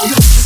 Wow.